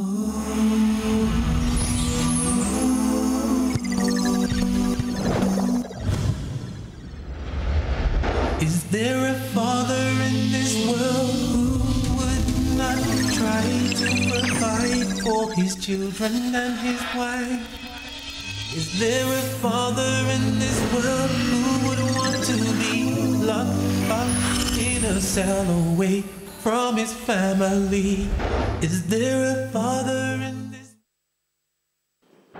Is there a father in this world who would not try to provide for his children and his wife? Is there a father in this world who would want to be locked up in a cell away from his family? Is there a father in this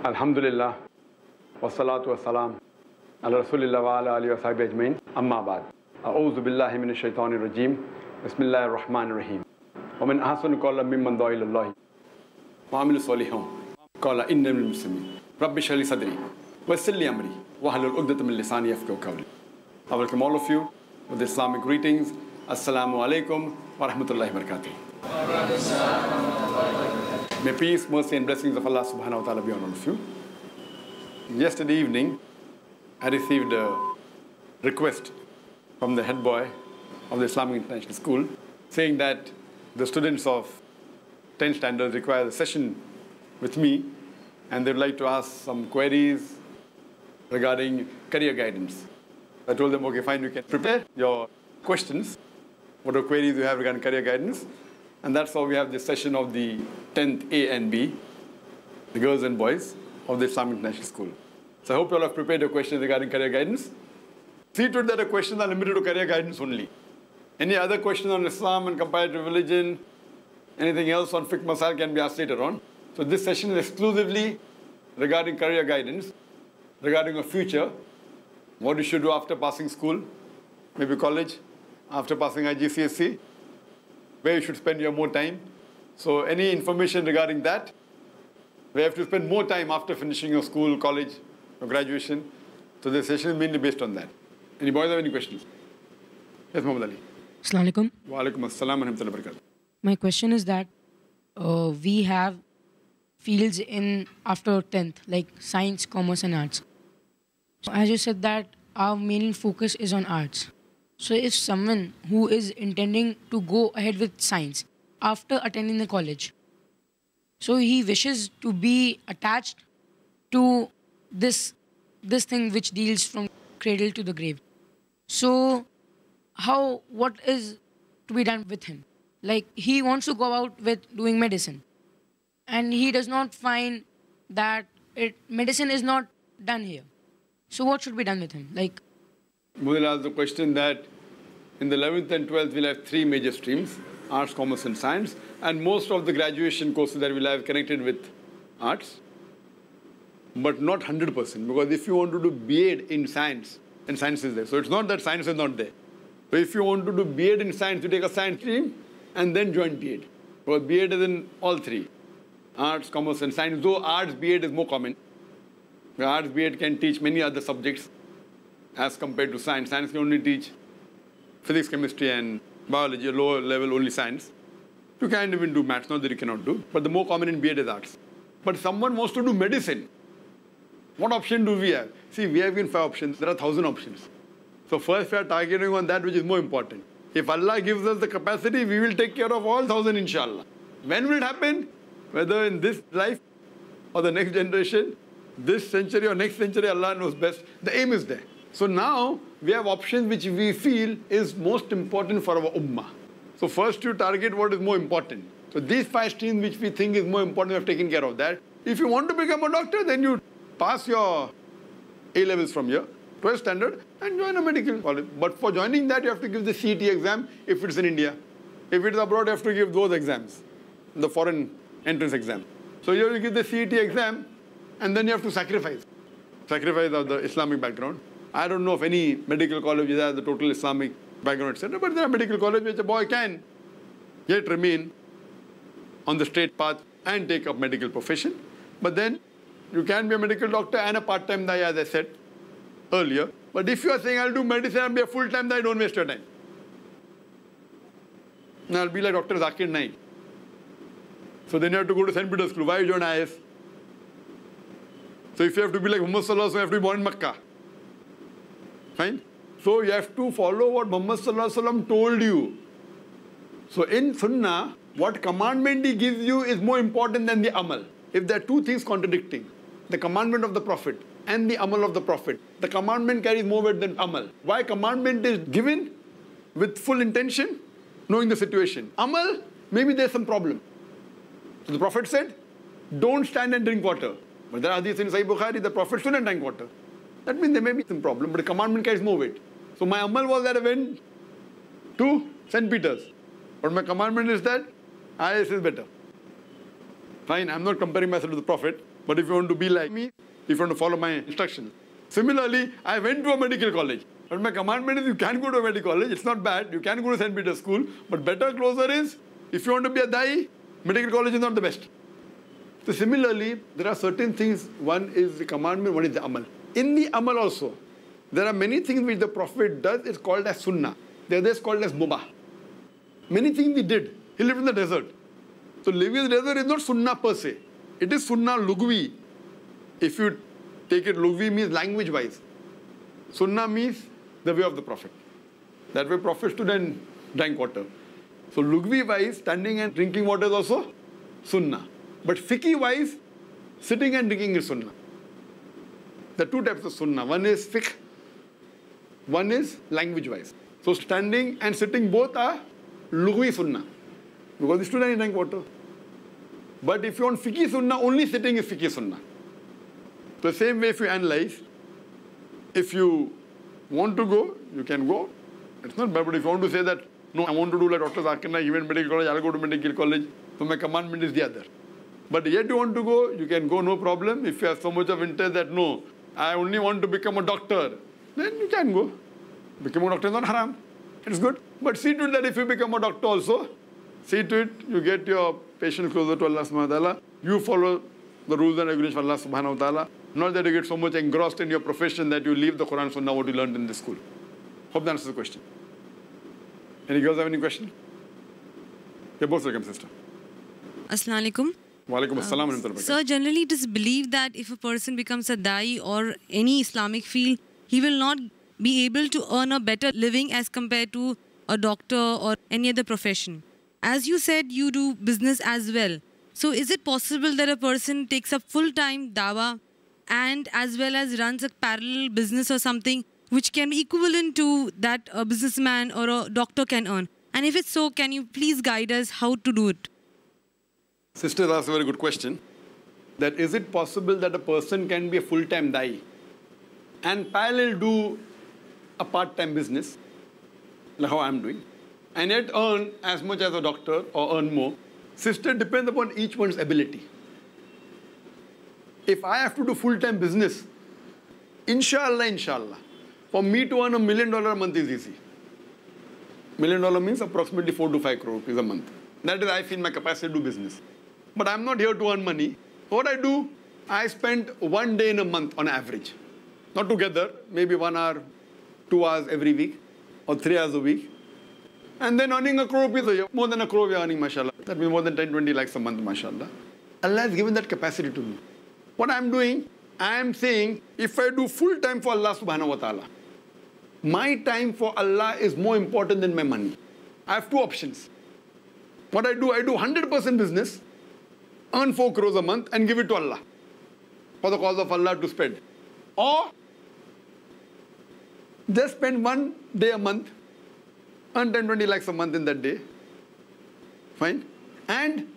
Alhamdulillah, wassalatu wassalam, ala rasulillah wa ala alihi wa sahbihi ajmain, amma ba'd. A'udhu billahi min shaitani rajim, bismillahir rahmanir rahim. Wa min ahsanu qawlan mimman da'a ila Allah. Wa amilu salihan. Qala inna minal muslimin. Rabbi shrah sadri wa yassir li amri wa hlul 'uqdatam min lisani yafqahu qawli. I welcome all of you with Islamic greetings. Assalamu alaikum wa rahmatullahi wa barakatuh. May peace, mercy, and blessings of Allah subhanahu wa ta'ala be on all of you. Yesterday evening, I received a request from the head boy of the Islamic International School saying that the students of 10 standards require a session with me and they'd like to ask some queries regarding career guidance. I told them, okay, fine, you can prepare your questions, whatever queries you have regarding career guidance. And that's how we have this session of the 10th A and B, the girls and boys of the Islamic International School. So I hope you all have prepared your questions regarding career guidance. See to it that the questions are limited to career guidance only. Any other questions on Islam and comparative religion, anything else on fiqh masal can be asked later on. So this session is exclusively regarding career guidance, regarding your future, what you should do after passing school, maybe college, after passing IGCSE, where you should spend your more time. So any information regarding that, we have to spend more time after finishing your school, college, or graduation. So the session is mainly based on that. Any boys have any questions? Yes, Muhammad Ali. Assalamu alaikum. Wa alaikum assalam wa rahmatullahi wa. My question is that uh, we have fields in after 10th like science, commerce, and arts. So as you said that our main focus is on arts. So if someone who is intending to go ahead with science after attending the college, so he wishes to be attached to this this thing which deals from cradle to the grave. So how what is to be done with him? Like he wants to go out with doing medicine, and he does not find that it medicine is not done here. So what should be done with him? Like Mudil asked the question that in the 11th and 12th we'll have three major streams, arts, commerce and science, and most of the graduation courses that we'll have connected with arts, but not 100% because if you want to do B.Ed in science, and science is there. So it's not that science is not there. So if you want to do B.Ed in science, you take a science stream and then join B.Ed. Because B.Ed is in all three, arts, commerce and science, though arts B.Ed is more common. The arts B.Ed can teach many other subjects as compared to science. Science can only teach physics, chemistry, and biology, lower level only science. You can't even do maths, not that you cannot do. But the more common in B.Ed is arts. But someone wants to do medicine. What option do we have? See, we have given five options. There are thousand options. So first we are targeting on that which is more important. If Allah gives us the capacity, we will take care of all thousand inshallah. When will it happen? Whether in this life or the next generation, this century or next century, Allah knows best. The aim is there. So now we have options which we feel is most important for our ummah. So first you target what is more important. So these five streams which we think is more important, we have taken care of that. If you want to become a doctor, then you pass your A levels from here, 12th standard, and join a medical college. But for joining that, you have to give the CET exam if it's in India. If it's abroad, you have to give those exams, the foreign entrance exam. So you have to give the CET exam, and then you have to sacrifice. Sacrifice of the Islamic background. I don't know of any medical college that has the total Islamic background, etc. But there are medical colleges which a boy can yet remain on the straight path and take up medical profession. But then you can be a medical doctor and a part-time dai, as I said earlier. But if you are saying I'll do medicine and be a full-time dai, don't waste your time. And I'll be like Dr. Zakir Naik. So then you have to go to St. Peter's School. Why you join IIS? So if you have to be like Muhammad Sallallahu you have to be born in Makkah. Fine? So you have to follow what Muhammad told you. So in Sunnah, what commandment he gives you is more important than the amal. If there are two things contradicting, the commandment of the Prophet and the amal of the Prophet, the commandment carries more weight than amal. Why commandment is given with full intention, knowing the situation. Amal, maybe there's some problem. So the Prophet said, don't stand and drink water. But there are hadiths in Sahih Bukhari, the Prophet stood and drank water. That means there may be some problem, but the commandment carries more weight. So my amal was that I went to St. Peter's. But my commandment is that IIS is better. Fine, I'm not comparing myself to the Prophet, but if you want to be like me, if you want to follow my instructions. Similarly, I went to a medical college. But my commandment is you can go to a medical college, it's not bad. You can go to St. Peter's School, but better, closer is if you want to be a Dai, medical college is not the best. So similarly, there are certain things. One is the commandment, one is the amal. In the amal also, there are many things which the Prophet does, it's called as sunnah. The other is called as mubah. Many things he did. He lived in the desert. So living in the desert is not sunnah per se. It is sunnah lugwi. If you take it, lugwi means language wise. Sunnah means the way of the Prophet. That way Prophet stood and drank water. So lugwi wise, standing and drinking water is also sunnah. But fiqh wise, sitting and drinking is sunnah. There are two types of sunnah. One is fiqh, one is language wise. So standing and sitting both are lugwi sunnah. Because the student is drank water. But if you want fiqh sunnah, only sitting is fiqh sunnah. The same way if you analyze, if you want to go, you can go. It's not bad, but if you want to say that, no, I want to do like Dr. Zakir Naik, he went medical college, I'll go to medical college, so my commandment is the other. But yet you want to go, you can go, no problem. If you have so much of interest that, no, I only want to become a doctor, then you can go. Becoming a doctor is not haram. It's good. But see to it that if you become a doctor also, see to it you get your patient closer to Allah subhanahu wa ta'ala. You follow the rules and regulations of Allah subhanahu wa ta'ala. Not that you get so much engrossed in your profession that you leave the Quran Sunnah what you learned in the school. Hope that answers the question. Any girls have any question? You're both welcome, sister. Assalamu alaikum. Walaikum um, assalam wa rahmatullahi Sir, generally it is believed that if a person becomes a dai or any Islamic field, he will not be able to earn a better living as compared to a doctor or any other profession. As you said, you do business as well. So is it possible that a person takes up full-time dawa and as well as runs a parallel business or something which can be equivalent to that a businessman or a doctor can earn? And if it's so, can you please guide us how to do it? Sister asked a very good question. That is it possible that a person can be a full-time dai and parallel do a part-time business, like how I'm doing, and yet earn as much as a doctor or earn more? Sister depends upon each one's ability. If I have to do full-time business, inshallah, inshallah, for me to earn a million dollar a month is easy. Million dollar means approximately four to five crore rupees a month. That is, I feel my capacity to do business. But I'm not here to earn money. What I do, I spend one day in a month on average. Not together, maybe one hour, two hours every week, or three hours a week. And then earning a crore rupees a year. More than a crore we are earning, mashallah. That means more than 10, 20 lakhs a month, mashallah. Allah has given that capacity to me. What I'm doing, I'm saying, if I do full time for Allah subhanahu wa ta'ala, my time for Allah is more important than my money. I have two options. What I do, I do 100% business, earn 4 crores a month, and give it to Allah for the cause of Allah to spend. Or just spend one day a month, earn 10, 20 lakhs a month in that day. Fine. And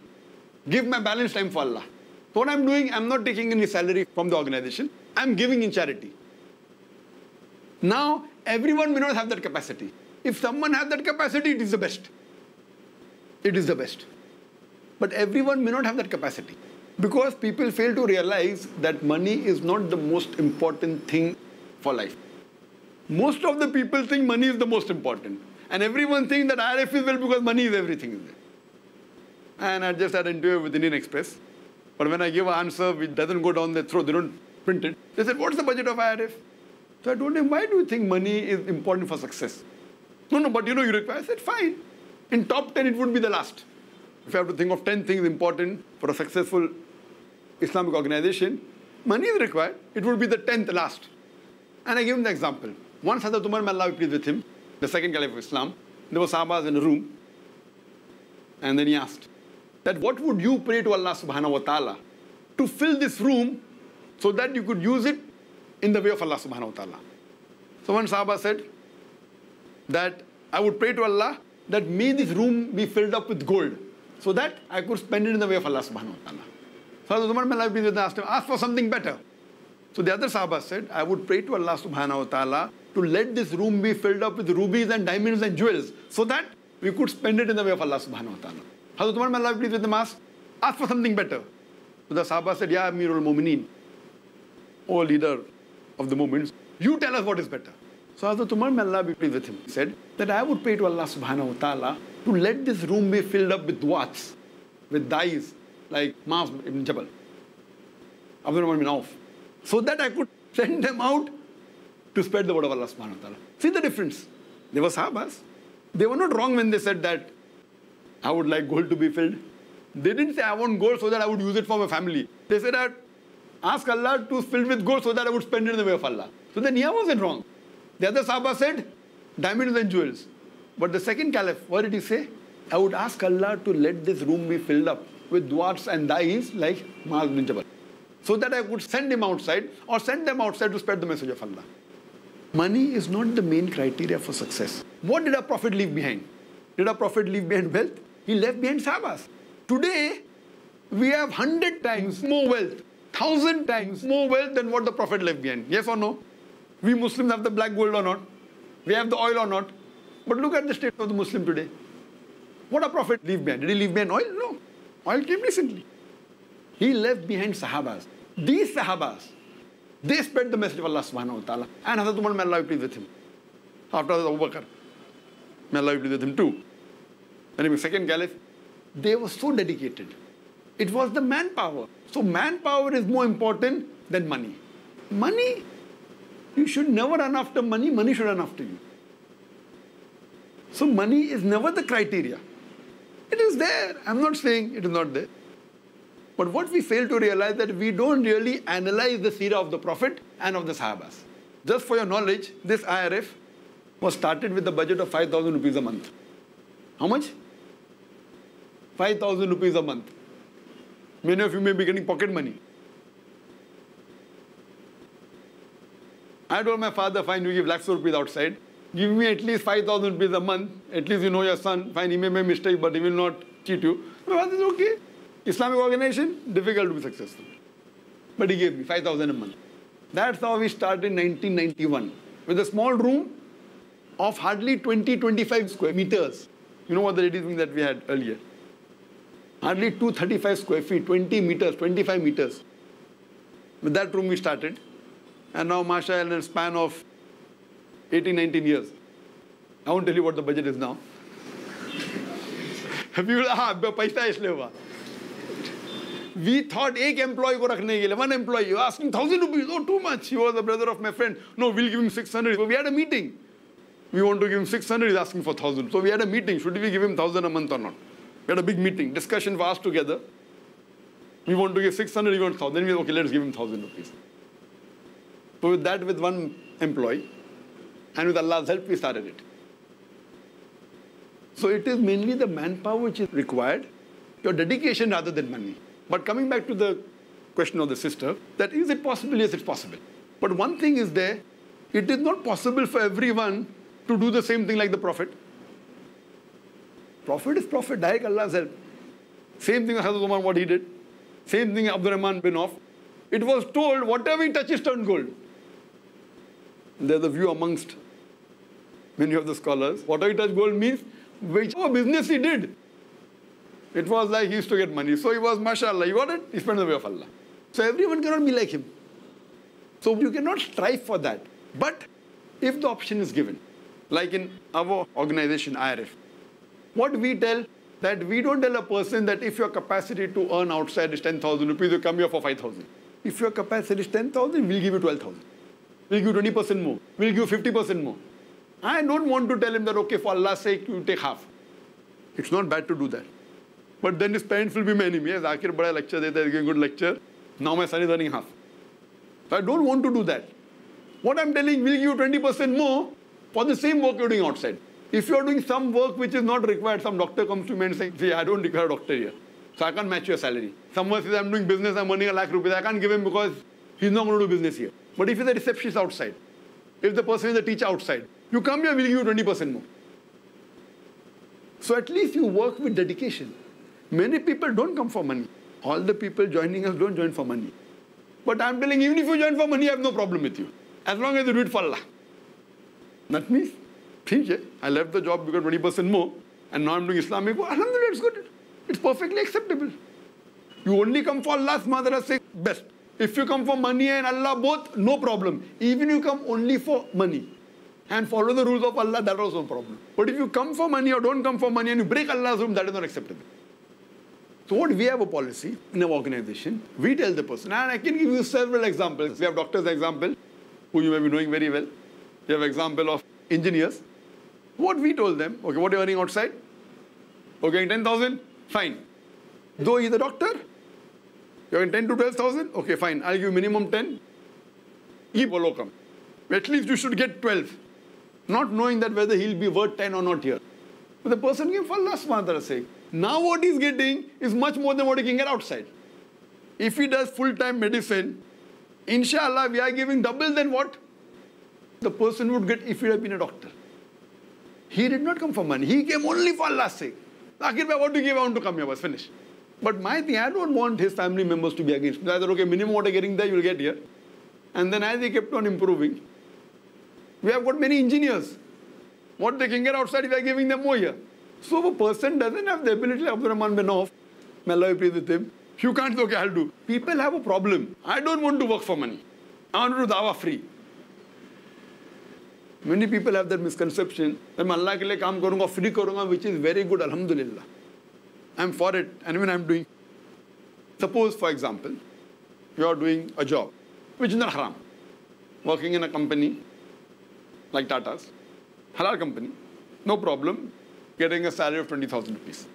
give my balance time for Allah. So What I'm doing, I'm not taking any salary from the organization. I'm giving in charity. Now, everyone may not have that capacity. If someone has that capacity, it is the best. It is the best. But everyone may not have that capacity. Because people fail to realize that money is not the most important thing for life. Most of the people think money is the most important. And everyone thinks that IRF is well because money is everything. And I just had an interview with Indian Express. But when I give an answer which doesn't go down their throat, they don't print it. They said, what's the budget of IRF? So I told him, why do you think money is important for success? No, no, but you know you require. I said, fine. In top 10, it would be the last. If you have to think of 10 things important for a successful Islamic organization, money is required. It would be the 10th last. And I give him the example. Once Hazrat Umar, may Allah be pleased with him, the second caliph of Islam, there were Sahabas in a room. And then he asked, that what would you pray to Allah subhanahu wa ta'ala to fill this room so that you could use it in the way of Allah subhanahu wa ta'ala. So one Sahaba said that I would pray to Allah that may this room be filled up with gold so that I could spend it in the way of Allah subhanahu wa ta'ala. So Hazrat Umar bin asked him, ask for something better. So the other Sahaba said, I would pray to Allah subhanahu wa ta'ala to let this room be filled up with rubies and diamonds and jewels so that we could spend it in the way of Allah subhanahu wa ta'ala. Hazrat Umar, may Allah please with them ask, ask for something better. So the Sahaba said, Ya Amirul Mumineen, O leader of the movements, you tell us what is better. So Hazrat Umar, may Allah be pleased with him, He said that I would pray to Allah subhanahu wa ta'ala to let this room be filled up with duats, with dais like Maaz ibn Jabal, Abdurrahman bin Auf, so that I could send them out to spread the word of Allah subhanahu wa ta'ala. See the difference. They were Sahabas. They were not wrong when they said that I would like gold to be filled. They didn't say I want gold so that I would use it for my family. They said that ask Allah to fill with gold so that I would spend it in the way of Allah. So the Niya wasn't wrong. The other Sahaba said diamonds and jewels. But the second caliph, what did he say? I would ask Allah to let this room be filled up with duats and dais like Maaz bin Jabal. So that I could send him outside or send them outside to spread the message of Allah. Money is not the main criteria for success. What did our Prophet leave behind? Did our Prophet leave behind wealth? He left behind Sahabas. Today, we have hundred times more wealth, thousand times more wealth than what the Prophet left behind. Yes or no? We Muslims have the black gold or not? We have the oil or not? But look at the state of the Muslim today. What a Prophet leave behind? Did he leave behind oil? No. Oil came recently. He left behind Sahabas. These Sahabas, they spread the message of Allah subhanahu wa ta'ala. And Hazrat Umar, may Allah be pleased with him. After Hazrat Abu Bakr, may Allah be pleased with him too. Anyway, second caliph, they were so dedicated. It was the manpower. So manpower is more important than money. Money, you should never run after money, money should run after you. So money is never the criteria. It is there. I'm not saying it is not there. But what we fail to realize that we don't really analyze the seerah of the Prophet and of the Sahabas. Just for your knowledge, this IRF was started with a budget of 5,000 rupees a month. How much? 5,000 rupees a month. Many of you may be getting pocket money. I told my father, fine, you give lakhs of rupees outside. Give me at least 5,000 rupees a month. At least you know your son. Fine, he may make mistake, but he will not cheat you. My father said, okay. Islamic organization, difficult to be successful. But he gave me 5,000 a month. That's how we started in 1991 with a small room of hardly 20, 25 square meters. You know what the reading that we had earlier? Hardly 235 square feet, 20 meters, 25 meters. With that room we started. And now, Masha, in a span of 18, 19 years, I won't tell you what the budget is now. Paisa. We thought one employee ko rakhne ke liye, one employee, you asked 1000 rupees, oh, too much. He was the brother of my friend. No, we'll give him 600. So we had a meeting. We want to give him 600, he's asking for 1000. So we had a meeting, should we give him 1000 a month or not? We had a big meeting, discussion was together. We want to give 600, He wants 1000. Then we, okay, let's give him 1000 rupees. So with that, with one employee, and with Allah's help, we started it. So it is mainly the manpower which is required, your dedication rather than money. But coming back to the question of the sister, that is it possible? Yes, it's possible. But one thing is there, it is not possible for everyone to do the same thing like the Prophet. Prophet is Prophet, direct Allah's help. Same thing as Hazrat Umar, what he did. Same thing Abdurrahman bin Auf. It was told, whatever he touches turns gold. There's a view amongst many of the scholars. Whatever he touched gold means whichever business he did. It was like he used to get money. So he was, mashallah, you got it? He spent the way of Allah. So everyone cannot be like him. So you cannot strive for that. But if the option is given, like in our organization, IRF, what we tell that we don't tell a person that if your capacity to earn outside is 10,000 rupees, you come here for 5,000. If your capacity is 10,000, we'll give you 12,000. We'll give 20% more. We'll give 50% more. I don't want to tell him that, okay, for Allah's sake, you take half. It's not bad to do that. But then his parents will be my enemy. Yes, Zakir bada lecture deta, giving good lecture. Now my son is earning half. So I don't want to do that. What I'm telling, we'll give you 20% more for the same work you're doing outside. If you're doing some work which is not required, some doctor comes to me and says, see, I don't require a doctor here. So I can't match your salary. Someone says, I'm doing business, I'm earning a lakh rupees. I can't give him because he's not going to do business here. But if a receptionist outside, if the person is a teacher outside, you come here, we'll give you 20% more. So at least you work with dedication. Many people don't come for money. All the people joining us don't join for money. But I'm telling you, even if you join for money, I have no problem with you. As long as you do it for Allah. That means, I left the job because 20% more, and now I'm doing Islamic work. Alhamdulillah, it's good. It's perfectly acceptable. You only come for Allah's sake, best. If you come for money and Allah both, no problem. Even you come only for money and follow the rules of Allah, that also no problem. But if you come for money or don't come for money and you break Allah's rule, that is not acceptable. So what we have a policy in our organization, we tell the person, and I can give you several examples. We have doctors example, who you may be knowing very well. We have example of engineers. What we told them, okay, what are you earning outside? Okay, 10,000? Fine. Though he's a doctor, you're in 10 to 12,000? Okay, fine. I'll give minimum 10. Keep a locum. At least you should get 12. Not knowing that whether he'll be worth 10 or not here. But the person came for Subhanahu sake. Now what he's getting is much more than what he can get outside. If he does full-time medicine, inshallah, we are giving double than what the person would get if he had been a doctor. He did not come for money. He came only for Allah's sake. Akir what do you give? I want to come here, was finish. But my thing, I don't want his family members to be against me. I said, okay, minimum what are getting there, you'll get here. And then as they kept on improving, we have got many engineers. What they can get outside, we are giving them more here. So if a person doesn't have the ability, like Abdurrahman bin Auf, may Allah with him, you can't say, okay, I'll do. People have a problem. I don't want to work for money. I want to do dawa free. Many people have that misconception that I'm Allah ke liye kaam free which is very good, alhamdulillah. I'm for it and when I'm doing. Suppose for example you are doing a job which is not haram. Working in a company like Tata's, halal company, no problem, getting a salary of 20,000 rupees.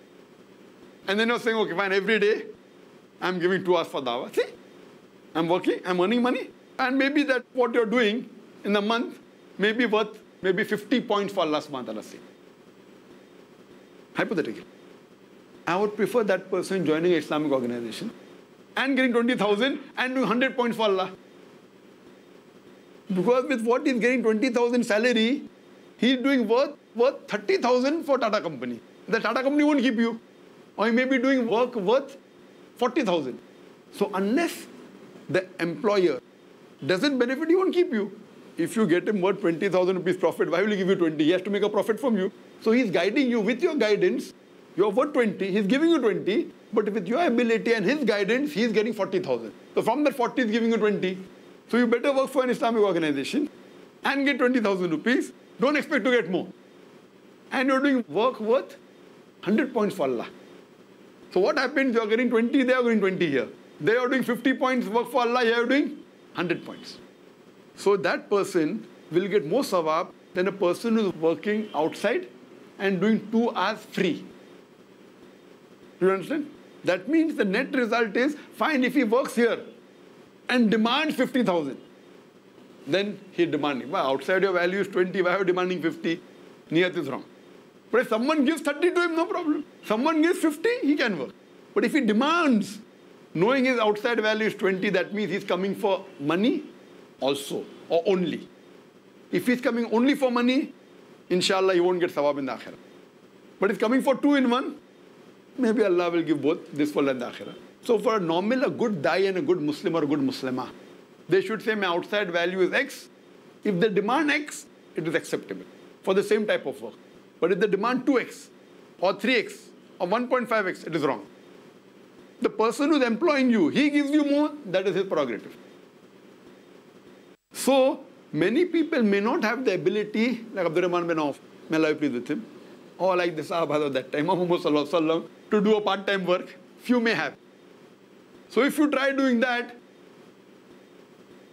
And then you're saying, okay, fine, every day I'm giving two hours for dawah. See, I'm working, I'm earning money. And maybe that what you're doing in a month may be worth maybe 50 points for Allah subhanahu wa ta'ala Hypothetically. I would prefer that person joining an Islamic organization and getting 20,000 and doing 100 points for Allah. Because with what he's getting 20,000 salary, he's doing worth, worth 30,000 for Tata company. The Tata company won't keep you. Or he may be doing work worth 40,000. So unless the employer doesn't benefit, he won't keep you. If you get him worth 20,000 rupees profit, why will he give you 20? He has to make a profit from you. So he's guiding you with your guidance. You're worth 20, he's giving you 20, but with your ability and his guidance, he's getting 40,000. So from that 40, he's giving you 20. So you better work for an Islamic organization and get 20,000 rupees. Don't expect to get more. And you're doing work worth 100 points for Allah. So what happens? You're getting 20, they are getting 20 here. They are doing 50 points work for Allah, you are doing 100 points. So that person will get more sawab than a person who is working outside and doing two hours free. Do you understand? That means the net result is fine if he works here and demands 50,000. Then he demanding. Well, outside your value is 20, why are you demanding 50? Niyat is wrong. But if someone gives 30 to him, no problem. Someone gives 50, he can work. But if he demands, knowing his outside value is 20, that means he's coming for money also or only. If he's coming only for money, inshallah he won't get sawab in the akhirah. But he's coming for two in one, maybe Allah will give both this world and the akhirah. So for a normal, a good dai and a good Muslim or a good Muslimah, they should say my outside value is X. If they demand X, it is acceptable for the same type of work. But if they demand 2X or 3X or 1.5X, it is wrong. The person who is employing you, he gives you more, that is his prerogative. So many people may not have the ability, like Abdurrahman bin Auf, may Allah be pleased with him, or like the Sahaba of that time, Muhammad to do a part-time work. Few may have. So if you try doing that,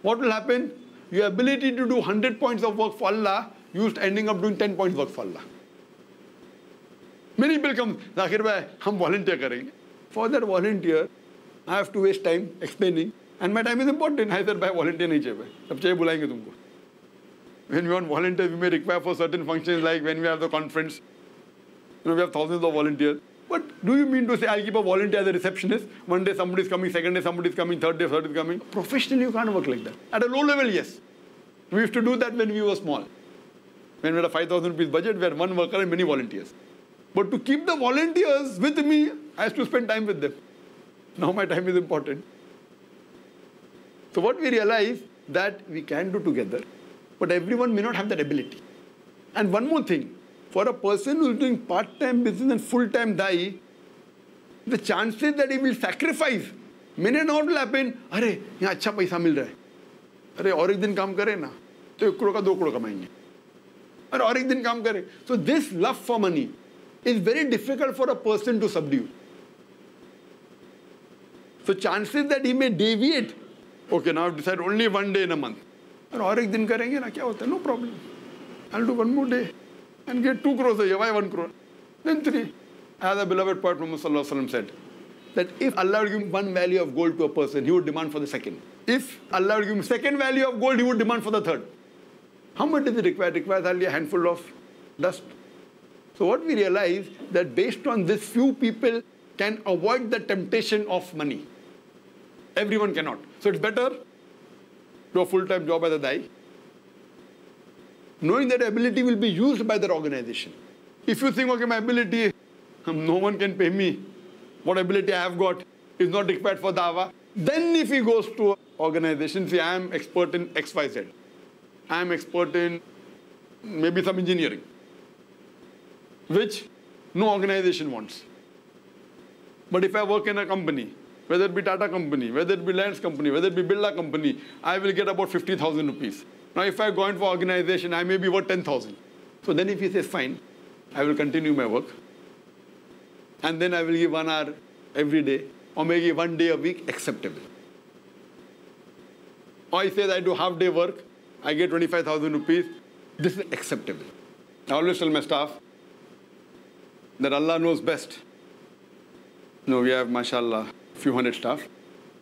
what will happen? Your ability to do 100 points of work for Allah, you ending up doing 10 points work for Allah. Many people come, Zakir bhai, hum volunteer karenge. For that volunteer, I have to waste time explaining. And my time is important. I said, by volunteer nahi chahiye. Sab chahiye. When we want volunteers, we may require for certain functions like when we have the conference. You know, we have thousands of volunteers. But do you mean to say I'll keep a volunteer as a receptionist? One day somebody's coming, second day somebody's coming, third day somebody's coming. Professionally, you can't work like that. At a low level, yes. We used to do that when we were small. When we had a 5,000 rupees budget, we had one worker and many volunteers. But to keep the volunteers with me, I have to spend time with them. Now my time is important. So what we realize that we can do together, but everyone may not have that ability. And one more thing, for a person who's doing part-time business and full-time dye, the chances that he will sacrifice may not happen. अरे यहाँ अच्छा पैसा मिल रहा है। अरे और एक दिन काम करे ना तो एक करोड़ का दो करोड़ कमाएँगे। अरे और एक दिन काम करे। So this love for money is very difficult for a person to subdue so chances that he may deviate okay now decide only one day in a month और एक दिन करेंगे ना क्या होता है? No problem I do one more day and get two crores a year why one crore then three as a beloved Prophet Muhammad said that if Allah would give one value of gold to a person, he would demand for the second. If Allah would give him second value of gold, he would demand for the third. How much does it require? It requires only a handful of dust. So what we realize that based on this, few people can avoid the temptation of money. Everyone cannot. So it's better do a full-time job as a dai, knowing that ability will be used by their organization. If you think, okay, my ability, hmm, no one can pay me, what ability I have got is not required for dawa. Then if he goes to an organization, say I am expert in XYZ. I am expert in maybe some engineering, which no organization wants. But if I work in a company, whether it be Tata company, whether it be L&T company, whether it be Birla company, I will get about 50,000 rupees. Now if I go in for organization, I may be worth 10,000. So then if he says, fine, I will continue my work and then I will give one hour every day, or maybe one day a week, acceptable. Or I say that I do half day work, I get 25,000 rupees, this is acceptable. I always tell my staff that Allah knows best. No, we have, mashallah, few hundred staff,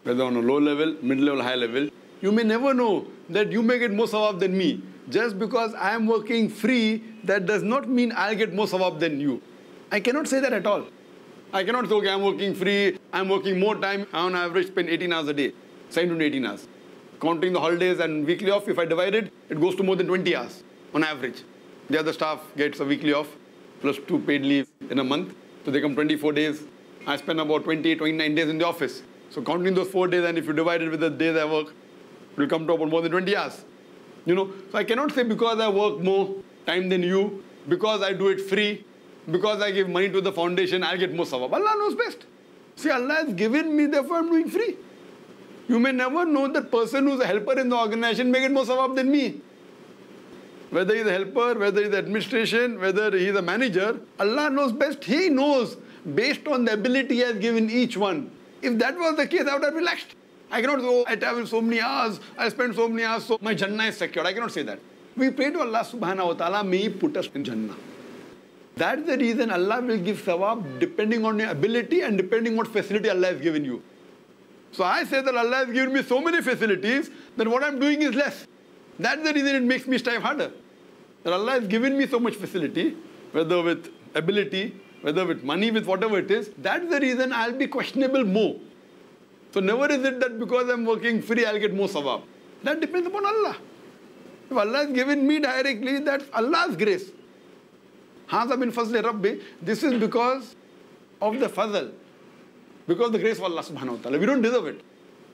whether on a low level, mid level, high level. You may never know that you may get more sawab than me. Just because I am working free, that does not mean I'll get more sawab than you. I cannot say that at all. I cannot say, okay, I'm working free, I'm working more time. I on average spend 18 hours a day, 7 to 18 hours. Counting the holidays and weekly off, if I divide it, it goes to more than 20 hours on average. The other staff gets a weekly off plus two paid leave in a month. So they come 24 days. I spend about 20, 29 days in the office. So counting those four days and if you divide it with the days I work, will come to about more than 20 hours. You know, so I cannot say because I work more time than you, because I do it free, because I give money to the foundation, I'll get more sawab. Allah knows best. See, Allah has given me, therefore I'm doing free. You may never know that person who's a helper in the organization may get more sawab than me. Whether he's a helper, whether he's administration, whether he's a manager, Allah knows best. He knows based on the ability He has given each one. If that was the case, I would have relaxed. I cannot oh, I travel so many hours, I spend so many hours, so my Jannah is secured. I cannot say that. We pray to Allah subhanahu wa ta'ala, may He put us in Jannah. That's the reason Allah will give sawab depending on your ability and depending what facility Allah has given you. So I say that Allah has given me so many facilities that what I'm doing is less. That's the reason it makes me strive harder. That Allah has given me so much facility, whether with ability, whether with money, with whatever it is, that's the reason I'll be questionable more. So never is it that because I'm working free, I'll get more sawab. That depends upon Allah. If Allah has given me directly, that's Allah's grace. Haza bin fazl Rabbi, this is because of the fazl, because the grace of Allah subhanahu wa ta'ala. We don't deserve it.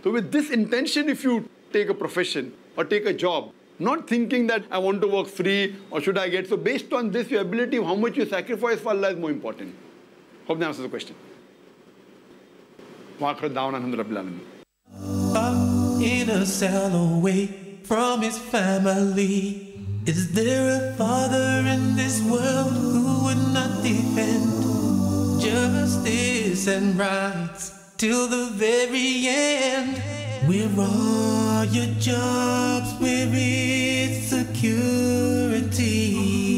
So with this intention, if you take a profession or take a job, not thinking that I want to work free or should I get, so based on this, your ability, how much you sacrifice for Allah is more important. Hope that answers the question. Up in a cell away from his family. Is there a father in this world who would not defend justice and rights till the very end? Where are your jobs? Where is security?